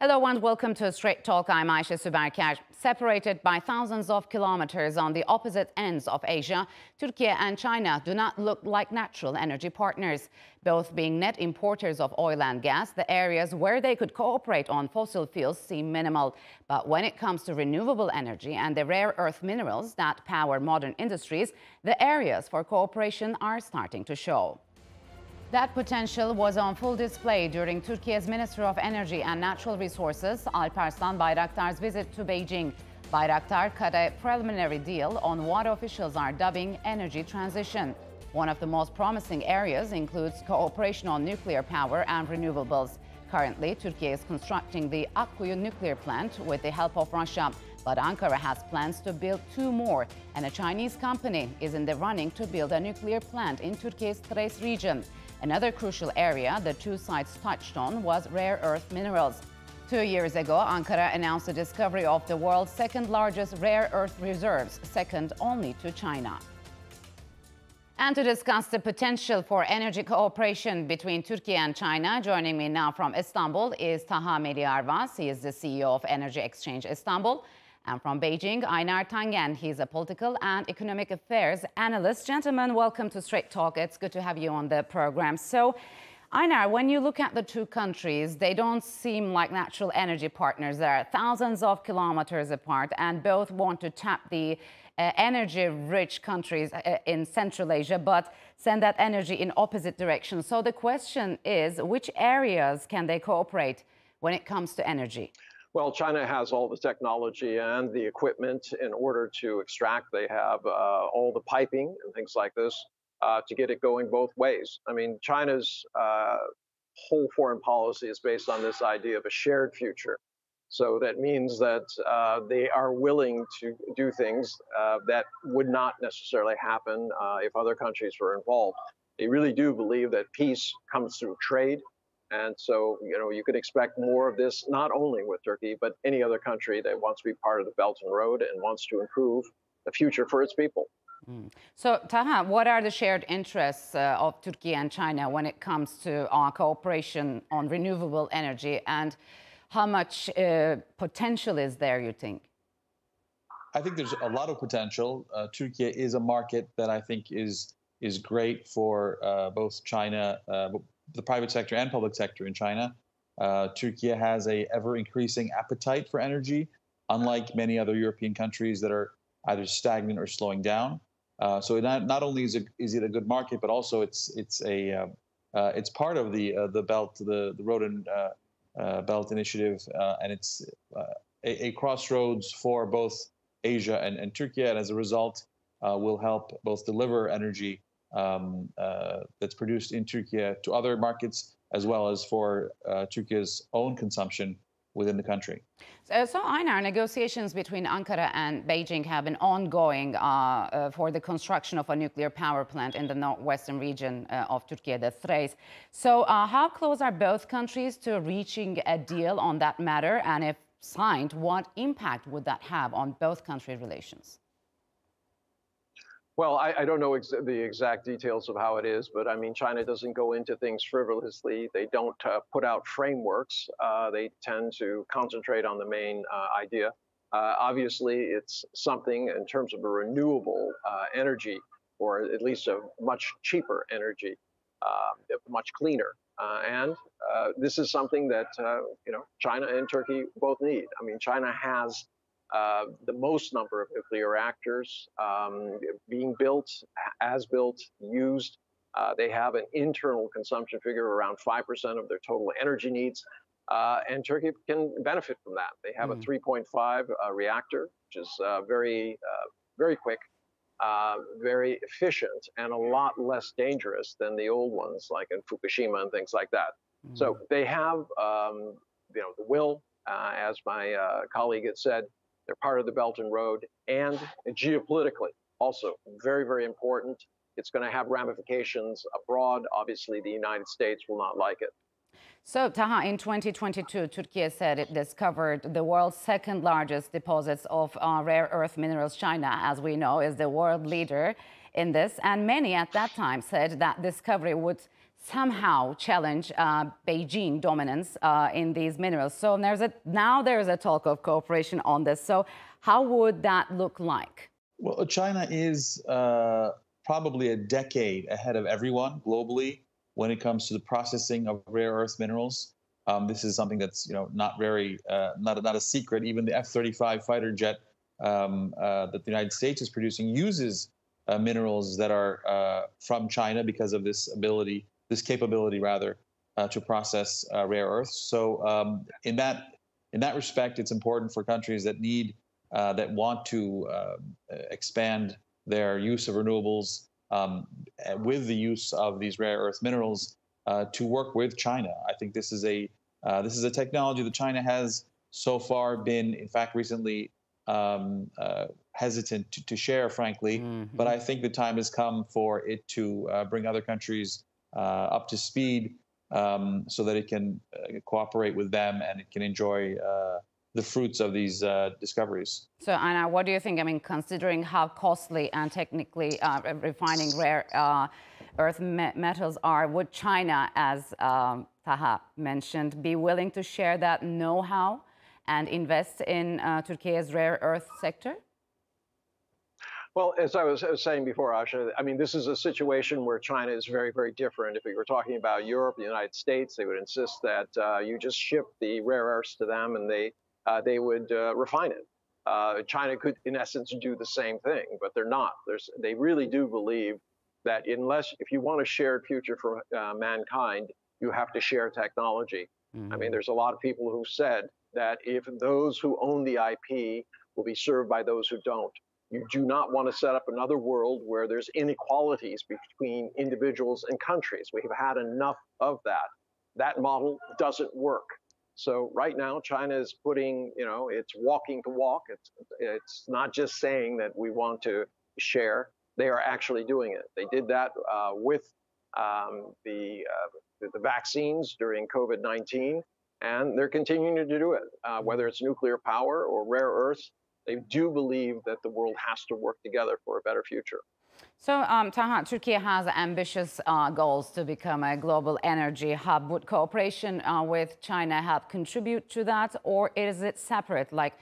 Hello and welcome to Strait Talk. I'm Ayse Suberker. Separated by thousands of kilometers on the opposite ends of Asia, Turkey and China do not look like natural energy partners. Both being net importers of oil and gas, the areas where they could cooperate on fossil fuels seem minimal. But when it comes to renewable energy and the rare earth minerals that power modern industries, the areas for cooperation are starting to show. That potential was on full display during Turkey's Minister of Energy and Natural Resources, Alparslan Bayraktar's visit to Beijing. Bayraktar cut a preliminary deal on what officials are dubbing energy transition. One of the most promising areas includes cooperation on nuclear power and renewables. Currently, Turkey is constructing the Akkuyu nuclear plant with the help of Russia. But Ankara has plans to build two more, and a Chinese company is in the running to build a nuclear plant in Turkey's Thrace region. Another crucial area the two sides touched on was rare earth minerals. Two years ago, Ankara announced the discovery of the world's second largest rare earth reserves, second only to China. And to discuss the potential for energy cooperation between Turkey and China, joining me now from Istanbul is Taha Meli Arvas. He is the CEO of Energy Exchange Istanbul. And from Beijing, Einar Tangen. He's a political and economic affairs analyst. Gentlemen, welcome to Strait Talk. It's good to have you on the program. So, Einar, when you look at the two countries, they don't seem like natural energy partners. They're thousands of kilometers apart, and both want to tap the uh, energy-rich countries uh, in Central Asia, but send that energy in opposite directions. So the question is, which areas can they cooperate when it comes to energy? Well, China has all the technology and the equipment in order to extract. They have uh, all the piping and things like this uh, to get it going both ways. I mean, China's uh, whole foreign policy is based on this idea of a shared future. So that means that uh, they are willing to do things uh, that would not necessarily happen uh, if other countries were involved. They really do believe that peace comes through trade and so, you know, you could expect more of this, not only with Turkey, but any other country that wants to be part of the Belt and Road and wants to improve the future for its people. Mm. So, Taha, what are the shared interests uh, of Turkey and China when it comes to our cooperation on renewable energy, and how much uh, potential is there, you think? I think there's a lot of potential. Uh, Turkey is a market that I think is is great for uh, both China, uh, the private sector and public sector in China. Uh, Turkey has a ever increasing appetite for energy, unlike many other European countries that are either stagnant or slowing down. Uh, so not, not only is it, is it a good market, but also it's it's a uh, uh it's part of the uh, the belt the the road and uh, belt initiative, and it's a, a, crossroads for both Asia and, and Turkey, and as a result, will help both deliver energy um, uh, that's produced in Turkey to other markets, as well as for uh, Turkey's own consumption within the country. So, so negotiations between Ankara and Beijing have been ongoing uh, uh, for the construction of a nuclear power plant in the northwestern region uh, of Turkey, the Thrace. So uh, how close are both countries to reaching a deal on that matter? And if signed, what impact would that have on both country relations? Well, I, I don't know ex the exact details of how it is, but I mean, China doesn't go into things frivolously. They don't uh, put out frameworks. Uh, they tend to concentrate on the main uh, idea. Uh, obviously, it's something in terms of a renewable uh, energy, or at least a much cheaper energy, um, much cleaner. Uh, and this is something that you know China and Turkey both need. I mean, China has uh, the most number of nuclear reactors um, being built, as built, used. Uh, they have an internal consumption figure around 5% of their total energy needs. Uh, and Turkey can benefit from that. They have mm. a 3.5 uh, reactor, which is uh, very, very quick, very efficient, and a lot less dangerous than the old ones like in Fukushima and things like that. Mm. So they have, um, you know, the will, as my colleague had said, they're part of the Belt and Road, and geopolitically, also very, very important. It's going to have ramifications abroad. Obviously, the United States will not like it. So, Taha, in 2022, Turkey said it discovered the world's second largest deposits of uh, rare earth minerals. China, as we know, is the world leader in this. And many at that time said that discovery would somehow challenge uh, Beijing dominance uh, in these minerals. So there's a, now there's a talk of cooperation on this. So how would that look like? Well, China is uh, probably a decade ahead of everyone globally when it comes to the processing of rare earth minerals. Um, this is something that's you know not very uh, not not a secret. Even the F-35 fighter jet um, uh, that the United States is producing uses uh, minerals that are from China because of this ability, this capability rather, uh, to process uh, rare earths. So um, in that in that respect, it's important for countries that need that want to expand their use of renewables um, with the use of these rare earth minerals to work with China. I think this is a uh, this is a technology that China has so far been, in fact, recently um, uh, hesitant to, to, share, frankly. Mm-hmm. But I think the time has come for it to uh, bring other countries uh, up to speed um, so that it can uh, cooperate with them and it can enjoy uh, the fruits of these discoveries. So, Einar, what do you think? I mean, considering how costly and technically refining rare earth me- metals are, would China, as um, Taha mentioned, be willing to share that know-how and invest in uh, Turkey's rare earth sector? Well, as I was saying before, Ayse, I mean, this is a situation where China is very, very different. If we were talking about Europe, the United States, they would insist that uh, you just ship the rare earths to them and they uh, they would uh, refine it. Uh, China could, in essence, do the same thing, but they're not. There's, they really do believe that unless, if you want a shared future for uh, mankind, you have to share technology. Mm-hmm. I mean, mm-hmm. there's a lot of people who said that if those who own the IP will be served by those who don't. You do not want to set up another world where there's inequalities between individuals and countries. We have had enough of that. That model doesn't work. So right now, China is putting, you know, it's walking to walk. It's it's not just saying that we want to share. They are actually doing it. They did that uh, with um, the, uh, the vaccines during COVID-19, and they're continuing to do it. Uh, whether it's nuclear power or rare earths, they do believe that the world has to work together for a better future. So, um, Taha, Turkey has ambitious uh, goals to become a global energy hub. Would cooperation uh, with China help contribute to that, or is it separate, like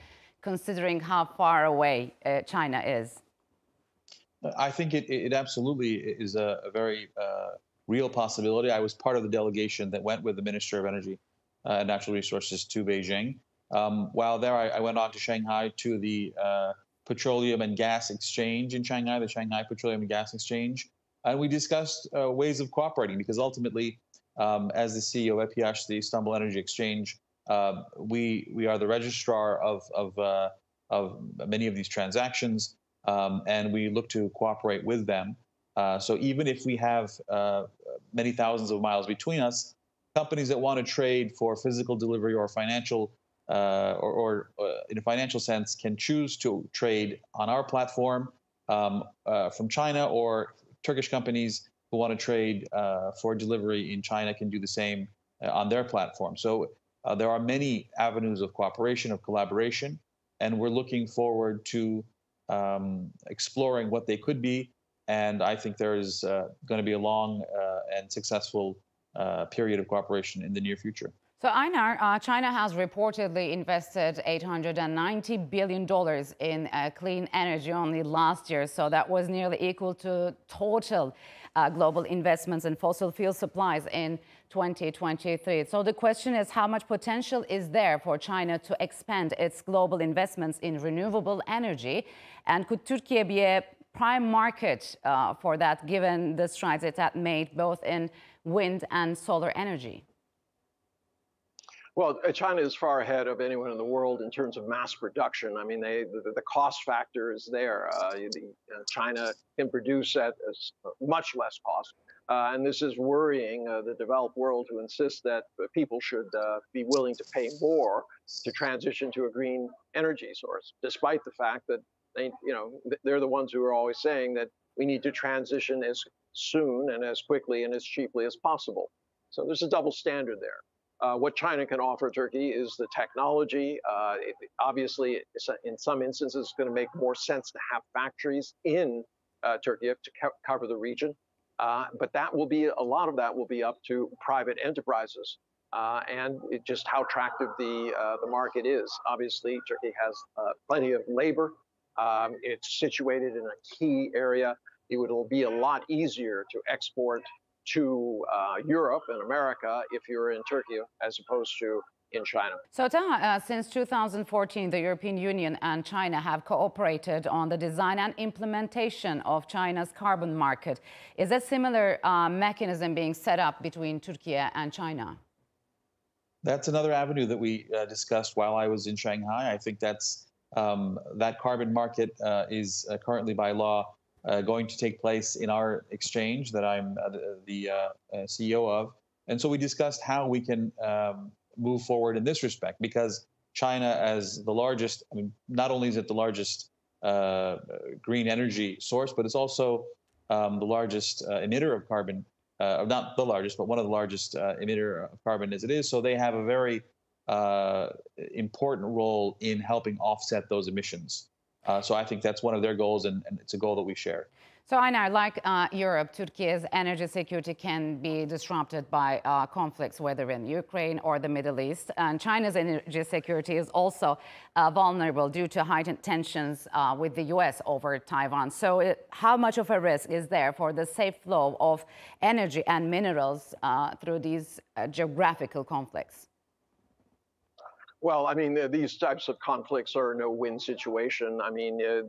considering how far away uh, China is? I think it, it absolutely is a, a very uh, real possibility. I was part of the delegation that went with the Minister of Energy uh, and Natural Resources to Beijing. Um, while there, I, I, went on to Shanghai to the uh, Petroleum and Gas Exchange in Shanghai, the Shanghai Petroleum and Gas Exchange, and we discussed uh, ways of cooperating because ultimately, um, as the CEO of EPİAŞ, the Istanbul Energy Exchange, uh, we we are the registrar of of uh, of many of these transactions um, and we look to cooperate with them. Uh, so even if we have uh, many thousands of miles between us, companies that want to trade for physical delivery or financial uh, or, or uh, in a financial sense can choose to trade on our platform um, uh, from China or Turkish companies who want to trade uh, for delivery in China can do the same on their platform. So there are many avenues of cooperation, of collaboration, and we're looking forward to um, exploring what they could be. And I think there is uh, going to be a long uh, and successful uh, period of cooperation in the near future. So, Einar, uh, China has reportedly invested $890 billion in uh, clean energy only last year. So, that was nearly equal to total uh, global investments in fossil fuel supplies in 2023. So, the question is how much potential is there for China to expand its global investments in renewable energy? And could Turkey be a prime market uh, for that, given the strides it had made both in wind and solar energy? Well, uh, China is far ahead of anyone in the world in terms of mass production. I mean, they, the, the cost factor is there. Uh, the, uh, China can produce at much less cost. Uh, and this is worrying uh, the developed world who insists that people should uh, be willing to pay more to transition to a green energy source, despite the fact that they, you know, they're the ones who are always saying that we need to transition as soon and as quickly and as cheaply as possible. So there's a double standard there. Uh, what China can offer Turkey is the technology. Uh, it, obviously, in some instances, it's going to make more sense to have factories in uh, Turkey to co cover the region. Uh, but that will be a lot of that will be up to private enterprises uh, and it, just how attractive the uh, the market is. Obviously, Turkey has plenty of labor. Um, it's situated in a key area. It will be a lot easier to export to uh, Europe and America if you're in Turkey as opposed to in China. So, Taha, uh, since 2014, the European Union and China have cooperated on the design and implementation of China's carbon market. Is a similar uh, mechanism being set up between Turkey and China? That's another avenue that we uh, discussed while I was in Shanghai. I think that's um, that carbon market uh, is uh, currently by law going to take place in our exchange that I'm the, the CEO of. And so we discussed how we can um, move forward in this respect because China, as the largest, I mean, not only is it the largest uh, green energy source, but it's also um, the largest uh, emitter of carbon, uh, not the largest, but one of the largest uh, emitter of carbon as it is. So they have a very uh, important role in helping offset those emissions. Uh, so I think that's one of their goals, and, and it's a goal that we share. So, Einar, like uh, Europe, Turkey's energy security can be disrupted by uh, conflicts, whether in Ukraine or the Middle East. And China's energy security is also uh, vulnerable due to heightened tensions uh, with the U.S. over Taiwan. So, it, how much of a risk is there for the safe flow of energy and minerals uh, through these uh, geographical conflicts? Well, I mean, these types of conflicts are no win situation. I mean, uh,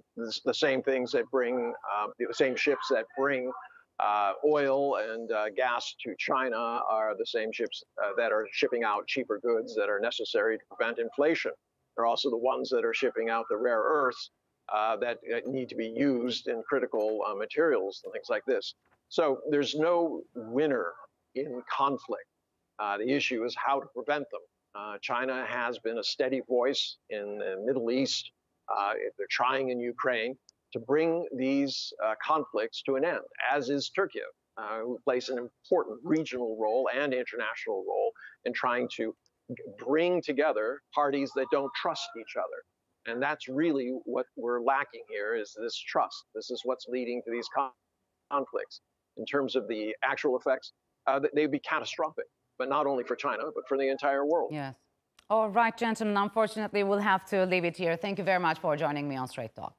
the same things that bring uh, the same ships that bring uh, oil and uh, gas to China are the same ships uh, that are shipping out cheaper goods that are necessary to prevent inflation. They're also the ones that are shipping out the rare earths uh, that need to be used in critical materials and things like this. So there's no winner in conflict. the issue is how to prevent them. Uh, China has been a steady voice in the Middle East. Uh, they're trying in Ukraine to bring these uh, conflicts to an end, as is Turkey, uh, who plays an important regional role and international role in trying to bring together parties that don't trust each other. And that's really what we're lacking here is this trust. This is what's leading to these conflicts. In terms of the actual effects, uh, they'd be catastrophic but not only for China, but for the entire world. Yes. All right, gentlemen, unfortunately, we'll have to leave it here. Thank you very much for joining me on Strait Talk.